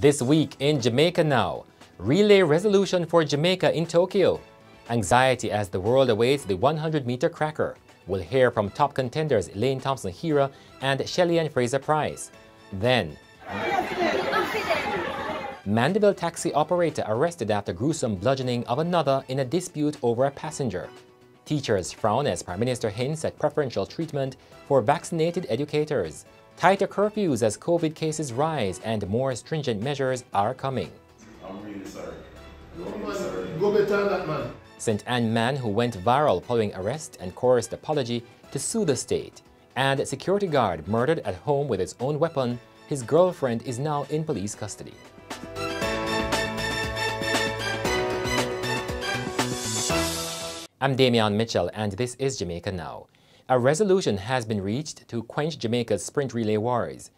This week in Jamaica Now, relay resolution for Jamaica in Tokyo. Anxiety as the world awaits the 100-meter cracker. We'll hear from top contenders Elaine Thompson-Herah and Shelly-Ann Fraser-Pryce. Then, Mandeville taxi operator arrested after gruesome bludgeoning of another in a dispute over a passenger. Teachers frown as Prime Minister hints at preferential treatment for vaccinated educators. Tighter curfews as COVID cases rise and more stringent measures are coming. I'm really sorry. Really sorry. Go better that man. St. Ann man who went viral following arrest and chorused apology to sue the state. And security guard murdered at home with his own weapon. His girlfriend is now in police custody. I'm Damian Mitchell and this is Jamaica Now. A resolution has been reached to quench Jamaica's sprint relay wars.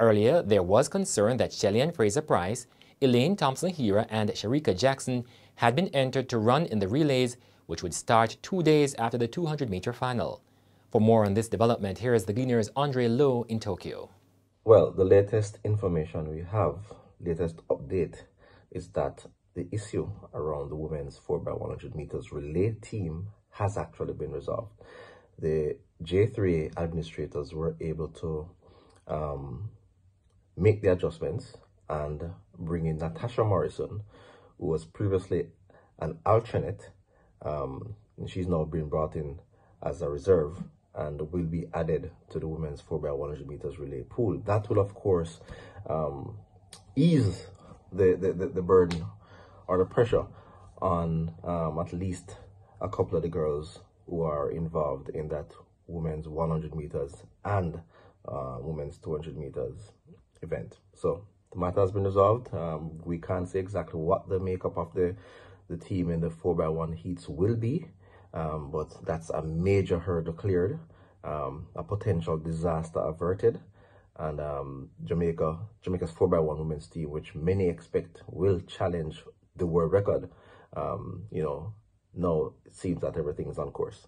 Earlier, there was concern that Shelly-Ann Fraser-Pryce, Elaine Thompson-Herah and Shericka Jackson had been entered to run in the relays, which would start two days after the 200-meter final. For more on this development, here is the Gleaner's Andre Lowe in Tokyo. Well, the latest information we have, latest update, is that the issue around the women's 4x100 meters relay team has actually been resolved. The J3A administrators were able to um, make the adjustments and bring in Natasha Morrison, who was previously an alternate. Um, she's now being brought in as a reserve and will be added to the women's 4x100 meters relay pool. That will, of course, um, ease the, the, the, the, burden or the pressure on um, at least a couple of the girls who are involved in that women's 100 meters and uh, women's 200 meters event. So the matter has been resolved. Um, we can't say exactly what the makeup of the, the team in the 4x1 heats will be, um, but that's a major hurdle cleared, um, a potential disaster averted. And um, Jamaica, Jamaica's 4x1 women's team, which many expect will challenge the world record, um, you know, now it seems that everything is on course.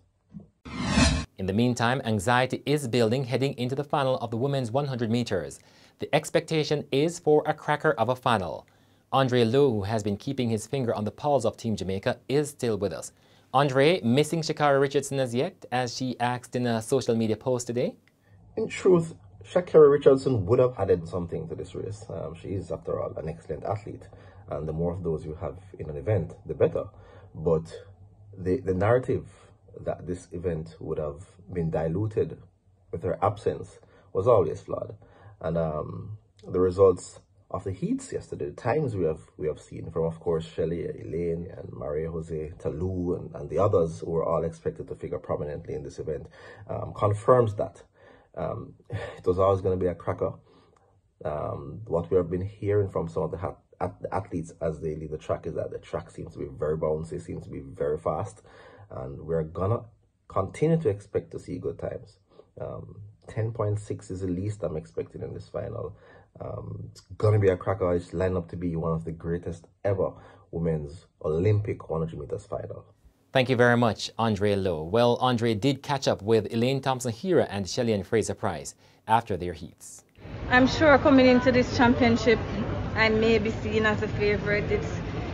In the meantime, anxiety is building heading into the final of the women's 100 meters. The expectation is for a cracker of a final. Andre Lowe, who has been keeping his finger on the pulse of Team Jamaica, is still with us. Andre, missing Sha'Carri Richardson as yet, as she asked in a social media post today? In truth, Sha'Carri Richardson would have added something to this race. Um, she is, after all, an excellent athlete. And the more of those you have in an event, the better. But the, the narrative that this event would have been diluted with her absence was always flawed. And um, the results of the heats yesterday, the times we have we have seen from, of course, Shelly, Elaine, and Maria Jose, Ta Lou, and, and the others who were all expected to figure prominently in this event, um, confirms that um, it was always going to be a cracker. Um, what we have been hearing from some of the, the athletes as they leave the track is that the track seems to be very bouncy, seems to be very fast, and we're gonna continue to expect to see good times. Um, 10.6 is the least I'm expecting in this final. Um, it's gonna be a cracker. It's lined up to be one of the greatest ever women's Olympic 100 meters final. Thank you very much, Andre Lowe. Well, Andre did catch up with Elaine Thompson-Herah and Shelly-Ann Fraser-Pryce after their heats. I'm sure coming into this championship, I may be seen as a favorite. It's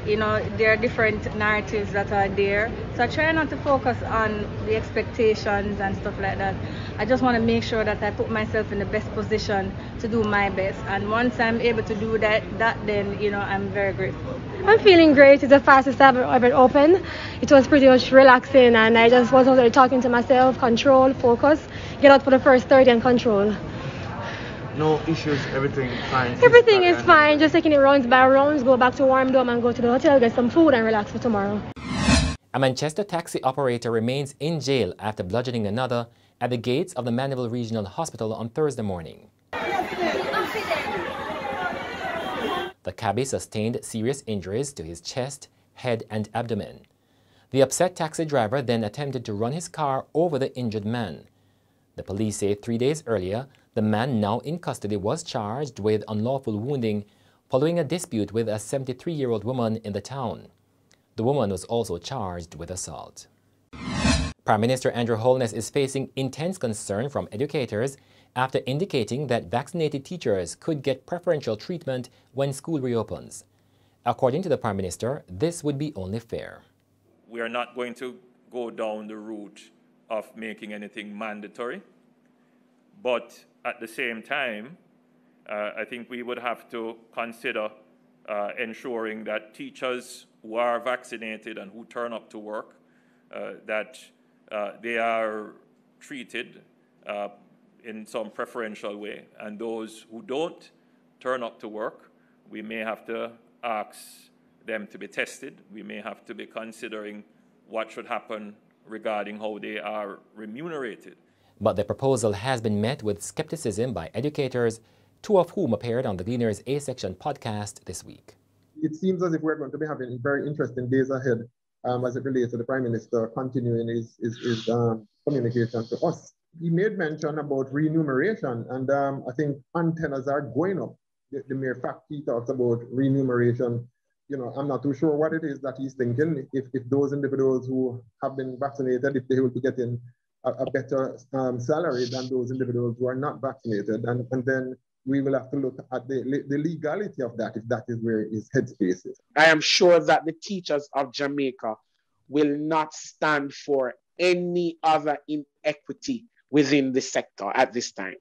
you know there are different narratives that are there. So i try not to focus on the expectations and stuff like that. I just want to make sure that i put myself in the best position to do my best. And once i'm able to do that that then you know i'm very grateful. I'm feeling great. It's the fastest i've ever opened. It was pretty much relaxing and i just was talking to myself. Control focus get out for the first 30 and control no issues, everything fine. Everything is uh, fine, just taking it rounds by rounds, go back to warm dome and go to the hotel, get some food and relax for tomorrow. A Manchester taxi operator remains in jail after bludgeoning another at the gates of the Mandeville Regional Hospital on Thursday morning. The cabbie sustained serious injuries to his chest, head and abdomen. The upset taxi driver then attempted to run his car over the injured man. The police say three days earlier, the man now in custody was charged with unlawful wounding following a dispute with a 73-year-old woman in the town. The woman was also charged with assault. Prime Minister Andrew Holness is facing intense concern from educators after indicating that vaccinated teachers could get preferential treatment when school reopens. According to the Prime Minister, this would be only fair. We are not going to go down the route of making anything mandatory, but at the same time, uh, I think we would have to consider uh, ensuring that teachers who are vaccinated and who turn up to work, uh, that uh, they are treated uh, in some preferential way. And those who don't turn up to work, we may have to ask them to be tested. We may have to be considering what should happen regarding how they are remunerated. But the proposal has been met with skepticism by educators, two of whom appeared on the Gleaner's A Section podcast this week. It seems as if we're going to be having very interesting days ahead um, as it relates to the Prime Minister continuing his, his, his um, communication to us he made mention about remuneration, and um, I think antennas are going up. The, the, mere fact he talks about remuneration, you know, I'm not too sure what it is that he's thinking. If, if those individuals who have been vaccinated, if they will be getting a, a better um, salary than those individuals who are not vaccinated, and, and then we will have to look at the, the legality of that if that is where his headspace is. I am sure that the teachers of Jamaica will not stand for any other inequity within the sector at this time.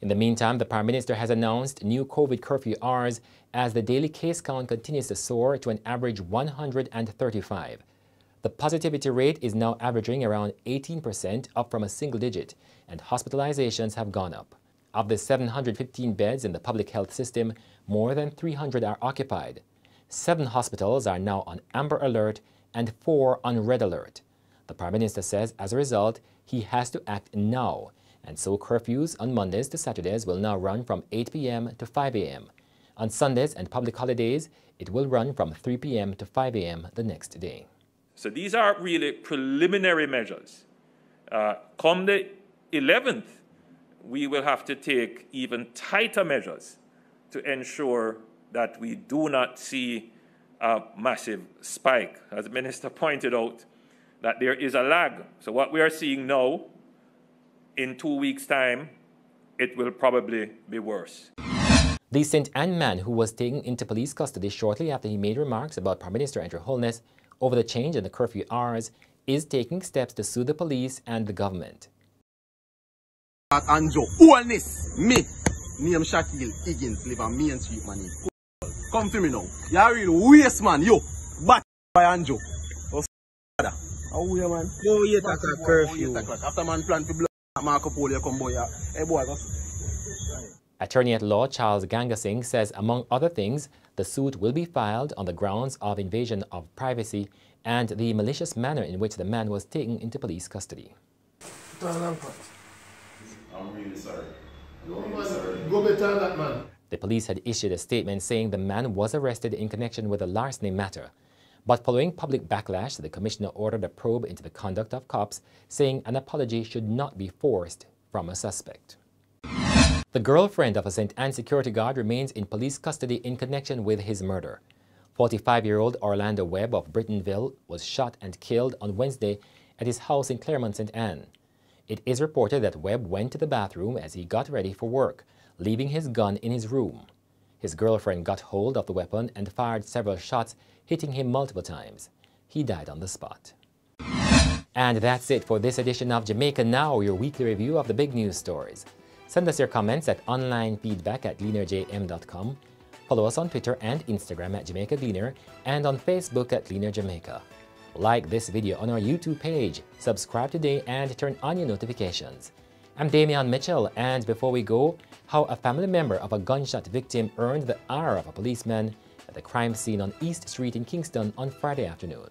In the meantime, the Prime Minister has announced new COVID curfew hours as the daily case count continues to soar to an average 135. The positivity rate is now averaging around 18%, up from a single digit, and hospitalizations have gone up. Of the 715 beds in the public health system, more than 300 are occupied. Seven hospitals are now on amber alert and four on red alert. The Prime Minister says as a result, he has to act now, and so curfews on Mondays to Saturdays will now run from 8 p.m. to 5 a.m. On Sundays and public holidays, it will run from 3 p.m. to 5 a.m. the next day. So these are really preliminary measures. Uh, come the 11th, we will have to take even tighter measures to ensure that we do not see a massive spike. As the minister pointed out, that there is a lag. So what we are seeing now, in two weeks' time, it will probably be worse. The St. Ann man who was taken into police custody shortly after he made remarks about Prime Minister Andrew Holness over the change in the curfew hours is taking steps to sue the police and the government. Andrew Holness, me, name Shaquille Higgins, live on Main Street, man. Come to me now. You're a real waste, man, yo. But by Andrew. How we man? Go 8 o'clock curfew. After man plan to blow Marco Polo come boy. Hey boy, go. Attorney at law Charles Gangasingh says, among other things, the suit will be filed on the grounds of invasion of privacy and the malicious manner in which the man was taken into police custody. I'm really sorry. The police had issued a statement saying the man was arrested in connection with a larceny matter. But following public backlash, the commissioner ordered a probe into the conduct of cops, saying an apology should not be forced from a suspect. The girlfriend of a St. Ann security guard remains in police custody in connection with his murder. 45-year-old Orlando Webb of Brittonville was shot and killed on Wednesday at his house in Claremont, St. Ann. It is reported that Webb went to the bathroom as he got ready for work, leaving his gun in his room. His girlfriend got hold of the weapon and fired several shots, hitting him multiple times. He died on the spot. And that's it for this edition of Jamaica Now, your weekly review of the big news stories. Send us your comments at onlinefeedback at gleanerjm.com. Follow us on Twitter and Instagram at Jamaica Gleaner and on Facebook at Gleaner Jamaica. Like this video on our YouTube page, subscribe today and turn on your notifications. I'm Damian Mitchell, and before we go, how a family member of a gunshot victim earned the ire of a policeman at the crime scene on East Street in Kingston on Friday afternoon.